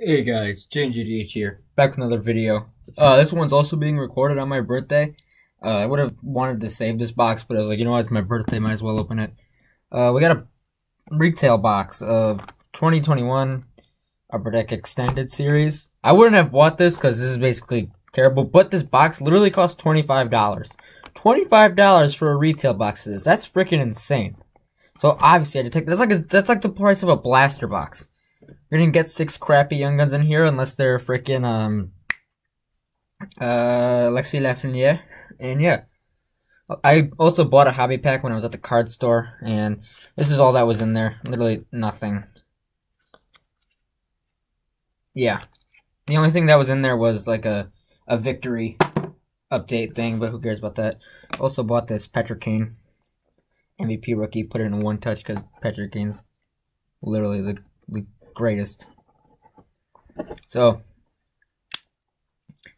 Hey guys, JNGDH here, back with another video. Uh, this one's also being recorded on my birthday. Uh, I would have wanted to save this box, but I was like, you know what, it's my birthday, might as well open it. Uh, we got a retail box of 2021 Upper Deck Extended Series. I wouldn't have bought this because this is basically terrible, but this box literally cost $25. $25 for a retail box of this. That's freaking insane. So obviously I had to take that's like a, that's like the price of a blaster box. You're gonna get six crappy young guns in here unless they're freaking um uh Alexis Lafreniere. And yeah. I also bought a hobby pack when I was at the card store and this is all that was in there. Literally nothing. Yeah. The only thing that was in there was like a a victory update thing, but who cares about that? Also bought this Patrick Kane MVP rookie, put it in one touch because Patrick Kane's literally the, the greatest. So,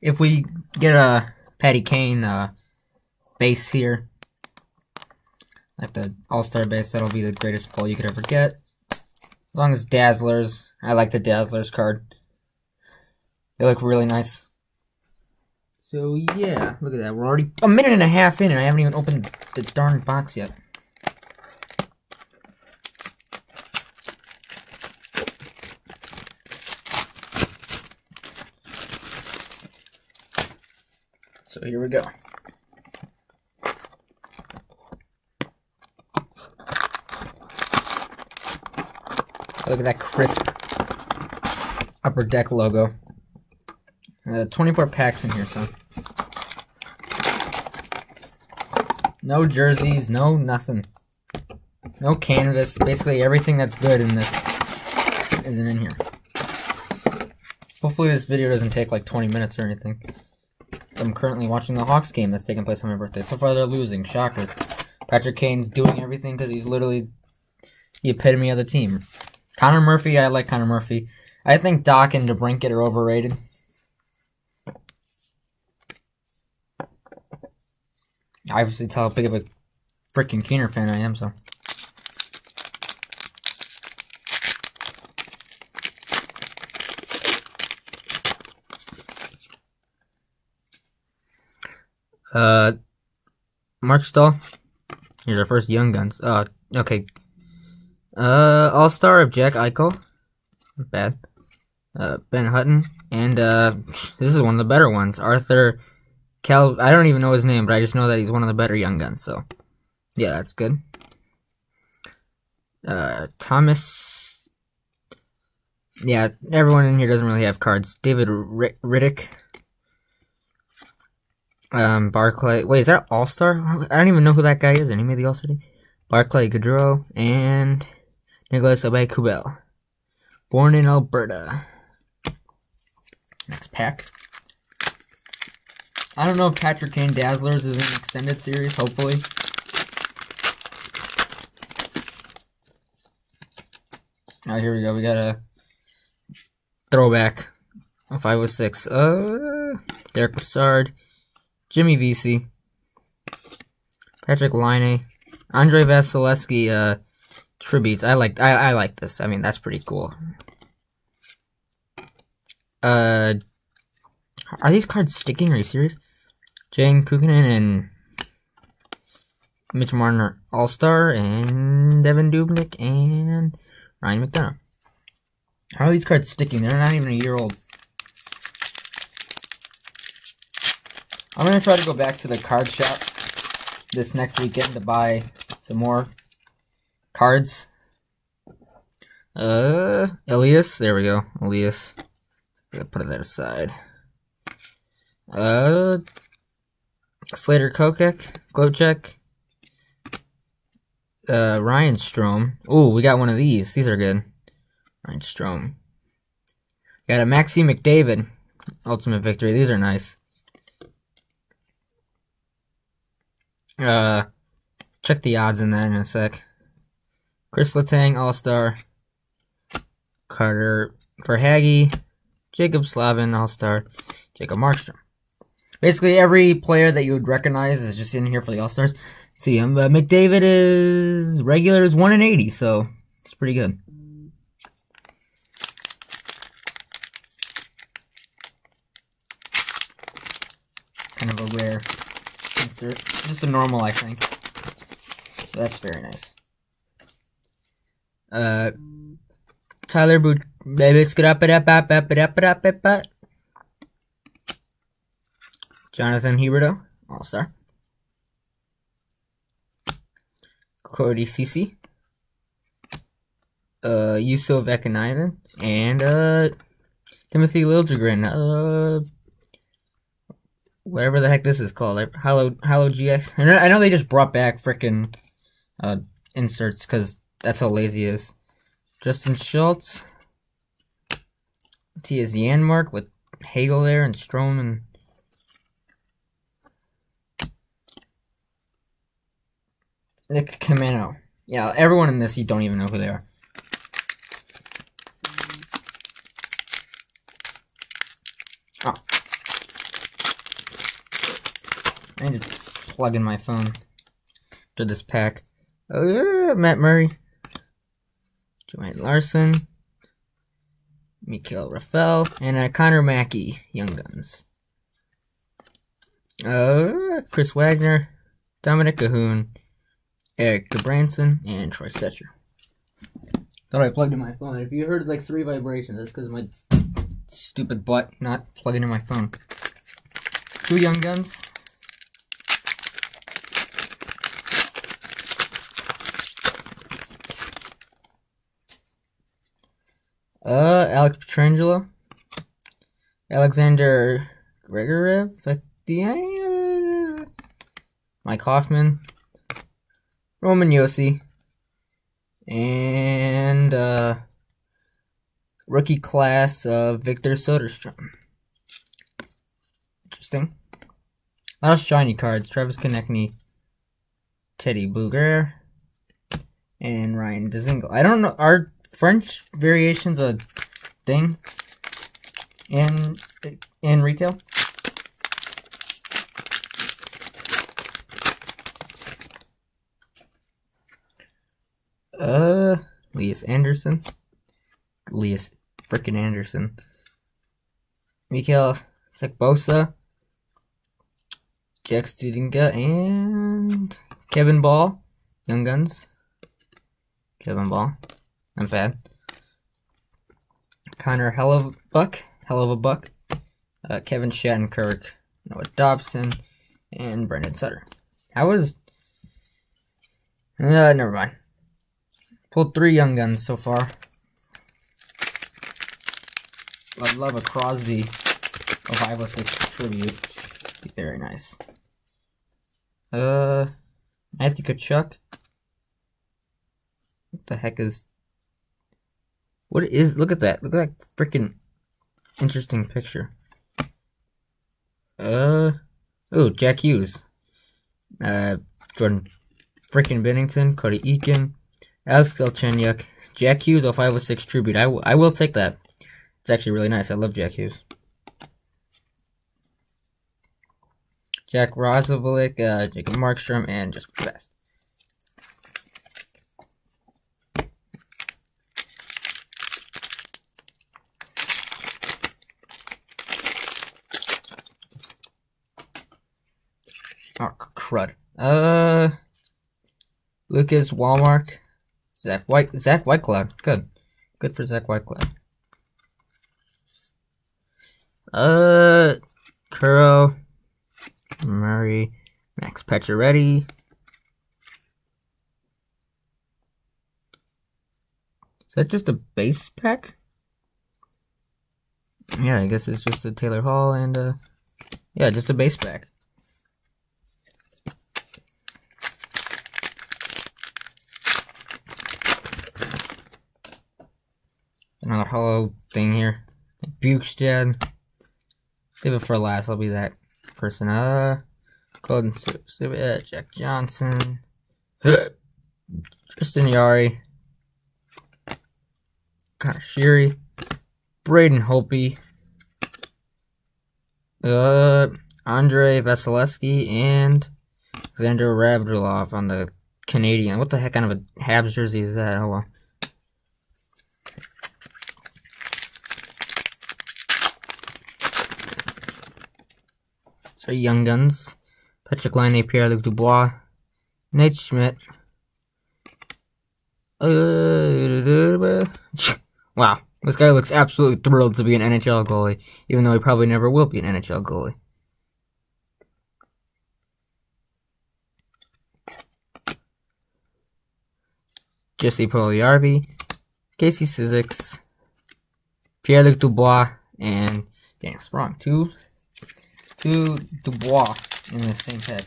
if we get a Patty Kane uh, base here, like the All-Star base, that'll be the greatest pull you could ever get. As long as Dazzlers, I like the Dazzlers card. They look really nice. So yeah, look at that. We're already a minute and a half in and I haven't even opened the darn box yet. So here we go. Look at that crisp upper deck logo. Uh, 24 packs in here, so. No jerseys, no nothing. No canvas. Basically, everything that's good in this isn't in here. Hopefully this video doesn't take like 20 minutes or anything. I'm currently watching the Hawks game that's taking place on my birthday. So far, they're losing. Shocker. Patrick Kane's doing everything because he's literally the epitome of the team. Connor Murphy, I like Connor Murphy. I think Dach and DeBrincat are overrated. I obviously tell how big of a freaking Kaner fan I am, so. Uh, Marc Staal. Here's our first Young Guns. Uh, okay. Uh, All Star of Jack Eichel. Bad. Uh, Ben Hutton. And, uh, this is one of the better ones. Arthur Cal. I don't even know his name, but I just know that he's one of the better Young Guns, so. Yeah, that's good. Uh, Thomas. Yeah, everyone in here doesn't really have cards. David R Rittich. Um, Barclay. Wait, is that All Star? I don't even know who that guy is. And he made the All Star team. Barclay Goodrow and Nicolas Aube-Kubel. Born in Alberta. Next pack. I don't know if Patrick Kane Dazzlers is an extended series, hopefully. Alright, here we go. We got a throwback. 506. Uh, Derek Brassard. Jimmy Vesey, Patrick Laine, Andre Vasilevskiy uh, tributes. I like I, I like this. I mean that's pretty cool. Uh, are these cards sticking? Are you serious? Jane Kukanen and Mitch Marner All Star and Devan Dubnyk and Ryan McDonagh. How are these cards sticking? They're not even a year old. I'm gonna try to go back to the card shop this next weekend to buy some more cards. Uh, Elias, there we go, Elias. Put it aside. Uh, Slater Koekkoek, Glowcheck. Uh, Ryan Strome. Oh, we got one of these. These are good. Ryan Strome. Got a Maxi McDavid. Ultimate Victory. These are nice. Uh, check the odds in that in a sec. Chris Letang, All Star. Carter Verhaeghe, Jaccob Slavin, All Star. Jacob Markstrom. Basically, every player that you would recognize is just in here for the All Stars. See him. But McDavid is regular is 1 in 80, so it's pretty good. Kind of a rare insert. Just a normal, I think. That's very nice. Uh, Tyler Boot. Babys good up it up. Jonathan Huberdeau, All Star. Cody Ceci. Uh, Yusuf Ekanivan. And, uh, Timothy Liljegren. Uh, whatever the heck this is called. Like, Hello GX. I know they just brought back freaking uh, inserts because that's how lazy is. Justin Schultz. T.S. Janmark with Hagel there and Strom and Nick Camino. Yeah, everyone in this you don't even know who they are. I need to plug in my phone to this pack. Yeah, Matt Murray. Johan Larsson. Mikhail Rafael. And uh, Connor Mackey, Young Guns. Uh, Chris Wagner. Dominik Kahun. Erik Gudbranson, and Troy Stecher. Thought I plugged in my phone. If you heard like three vibrations, that's because of my stupid butt not plugging in my phone. Two Young Guns. Uh, Alex Pietrangelo. Alexander Grigorev at. Mike Hoffman. Roman Josi. and uh, rookie class of Victor Soderstrom. Interesting. A lot of shiny cards. Travis Konecny, Teddy Blueger, and Ryan Dzingel. I don't know. Are French variations a thing in in retail? Uh, Lias Andersson. Lias frickin' Andersson. Mikhail Sekbosa. Jack Studnicka and Kevin Bahl. Young Guns. Kevin Bahl. Not bad. Connor Hellebuyck. Hell of a buck. Uh, Kevin Shattenkirk. Noah Dobson. And Brendan Sutter. I was. Uh, never mind. Pulled three young guns so far. I'd love a Crosby 0506 tribute. Be very nice. Uh, Matthew Tkachuk. What the heck is... What is... Look at that. Look at that freaking interesting picture. Uh... Oh, Jack Hughes. Uh, Jordan freaking Binnington, Cody Eakin, Alex Galchenyuk, Jack Hughes a 0506 Tribute. I, I will take that. It's actually really nice. I love Jack Hughes. Jack Roslovic, uh, Jacob Markstrom, and just best. Oh, crud. Uh, Lucas Wallmark, Zach White, Zach Whitecloud. Good, good for Zach Whitecloud. Uh, Kuro, Murray, Max Pacioretty. Is that just a base pack? Yeah, I guess it's just a Taylor Hall and uh, yeah, just a base pack. Another hollow thing here. Bukestad. Save it for last. I'll be that person. Uh, Golden Civet, Jack Johnson. Tristan Jarry. Sheary. Braden Holtby. Uh, Andre Vasilevskiy and Alexander Radulov on the Canadian. What the heck kind of a Habs jersey is that? Oh well. Young guns. Patrick Laine, Pierre Luc Dubois, Nate Schmidt. Wow, this guy looks absolutely thrilled to be an NHL goalie, even though he probably never will be an NHL goalie. Jesse Puljujarvi, Casey Ciziks, Pierre-Luc Dubois, and damn, Sprong. Two, two Dubois in the same pack.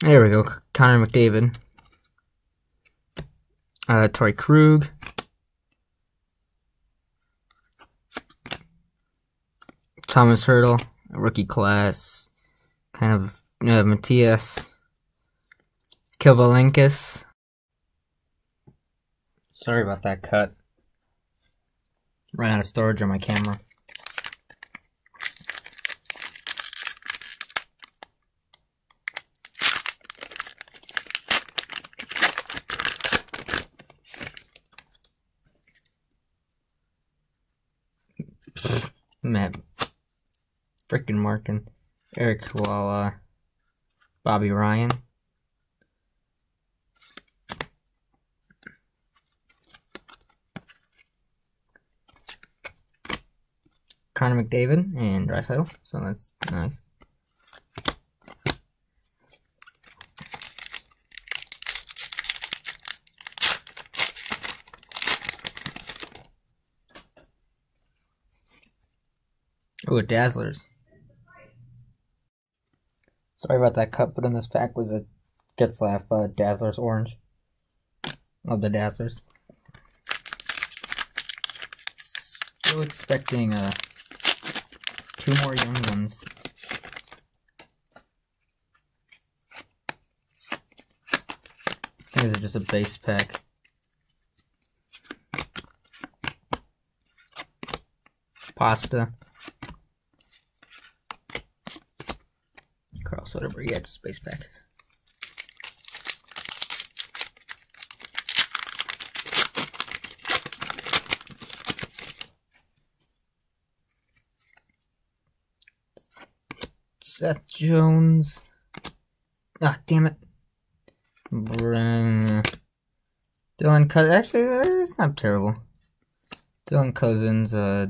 There we go, Connor McDavid. Uh, Torey Krug. Thomas Hurdle, rookie class, kind of uh, Matthias Kivlenieks. Sorry about that cut. Ran out of storage on my camera. Man, freaking Markin, Erik Haula, Bobby Ryan. Connor McDavid and Draisaitl, so that's nice. Oh, Dazzlers. Sorry about that cut, but in this pack was a Getzlaf uh, Dazzlers Orange. Love the Dazzlers. Still expecting uh, two more young ones. I think this is just a base pack. Pasta. Carl Soderberg, yeah, just base pack. Seth Jones. Ah, damn it. Bren. Dylan Cozens. Actually, uh, it's not terrible. Dylan Cozens, uh,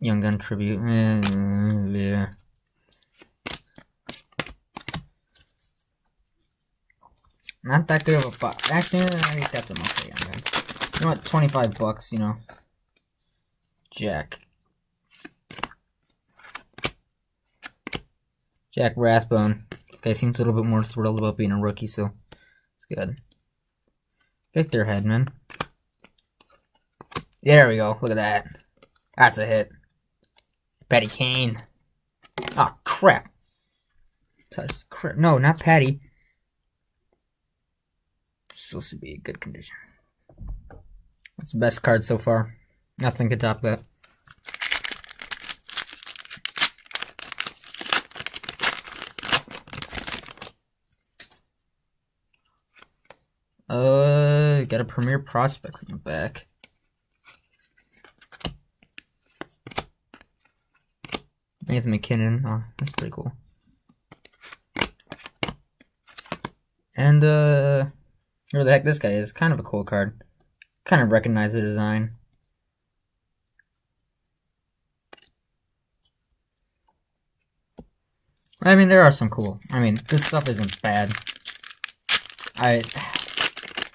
Young Gun tribute. Eh, yeah. Not that good of a box. Actually, I think that's a Young Guns. You know what? 25 bucks, you know. Jack. Jack Rathbone. This guy seems a little bit more thrilled about being a rookie, so it's good. Victor Hedman. There we go. Look at that. That's a hit. Patty Kane. Oh, crap. Touch crap. No, not Patty. Supposed to be a good condition. That's the best card so far. Nothing could top that. Uh, got a premier prospect in the back. Nathan MacKinnon. Oh, that's pretty cool. And, uh, where the heck this guy is. Kind of a cool card. Kind of recognize the design. I mean, there are some cool. I mean, this stuff isn't bad. I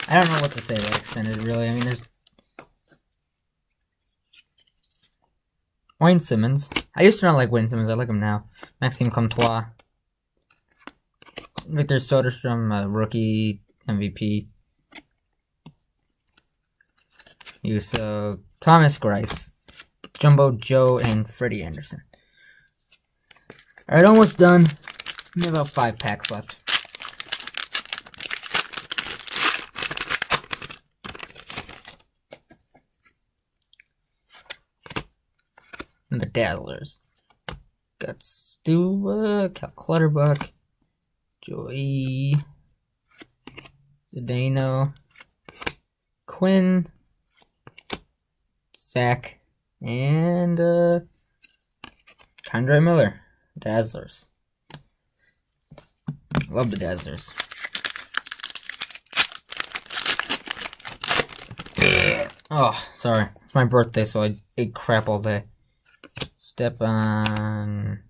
I don't know what to say about extended, really. I mean, there's... Wayne Simmonds. I used to not like Wayne Simmonds. I like him now. Maxime Comtois. Victor Soderstrom, uh, rookie MVP. Uh, Thomas Grice, Jumbo Joe, and Freddie Andersen. Alright, almost done. We have about five packs left. Dazzlers. Got Stuba, Cal Clutterbuck, Joey, Zdeno, Quinn, Zach, and uh, Miller. Dazzlers. Love the Dazzlers. Oh, sorry. It's my birthday, so I ate crap all day. Stepan.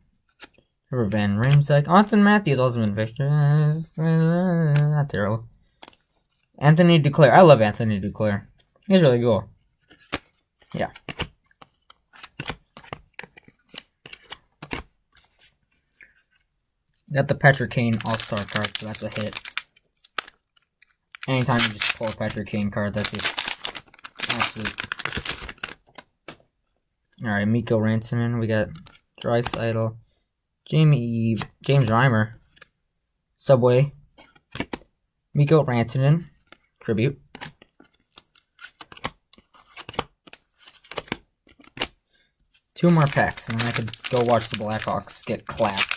River Van Riemsdyk. Auston Matthews also been Victor. Uh, not terrible. Anthony Duclair. I love Anthony Duclair. He's really cool. Yeah. Got the Patrick Kane All-Star card, so that's a hit. Anytime you just pull a Patrick Kane card, that's just absolute. Alright, Mikko Rantanen. We got Draisaitl. Jamie James Reimer. Subway. Mikko Rantanen. Tribute. Two more packs, and then I could go watch the Blackhawks get clapped.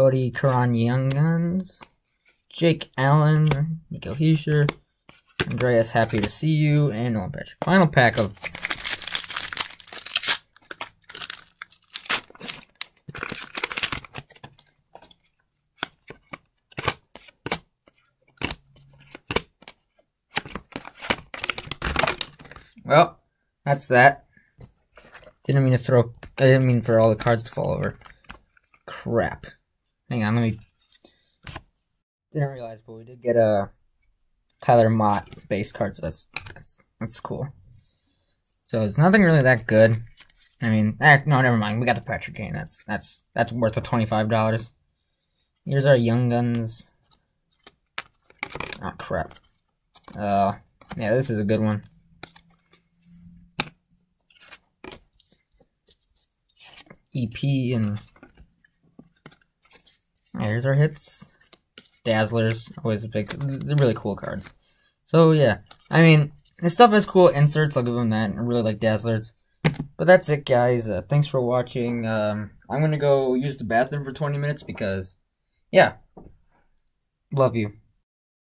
Cody Guns, Jake Allen, Nico Hischier, Andreas, happy to see you, and Nolan Patrick. Final pack of Well, that's that. Didn't mean to throw, I didn't mean for all the cards to fall over. Crap. Hang on, let me. Didn't realize, but we did get a Tyler Mott base card, so that's that's that's cool. So it's nothing really that good. I mean, eh, no, never mind. We got the Patrick Kane. That's that's that's worth the twenty five dollars. Here's our Young Guns. Oh crap. Uh, yeah, this is a good one. EP and here's our hits. Dazzlers, always a big, they're really cool cards. So yeah, I mean, this stuff has cool inserts, I'll give them that. I really like Dazzlers. But that's it, guys. Uh, thanks for watching. Um, I'm gonna go use the bathroom for 20 minutes because, yeah, love you.